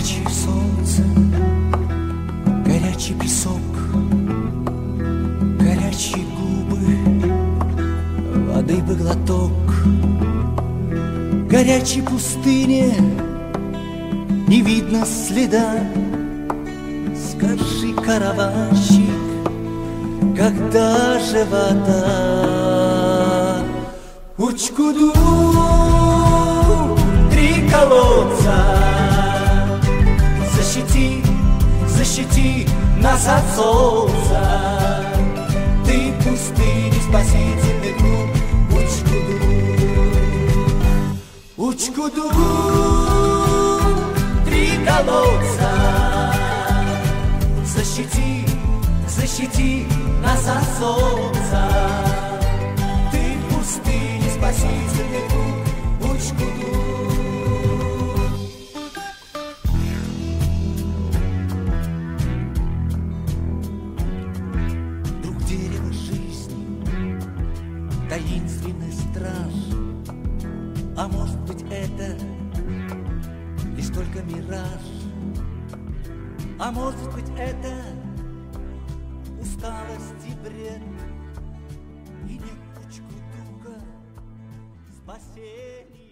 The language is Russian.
Горячее солнце, горячий песок, горячие губы, воды бы глоток. Горячей пустыне не видно следа. Скажи, караванщик, когда же вода? Учкуду, нас от солнца. Ты пустыни спасительный круг, Учкуду, Учкуду, три колодца, защити, защити нас от солнца. Таинственный страж. А может быть это лишь только мираж? А может быть это усталость и бред? И не кучку дуга с постели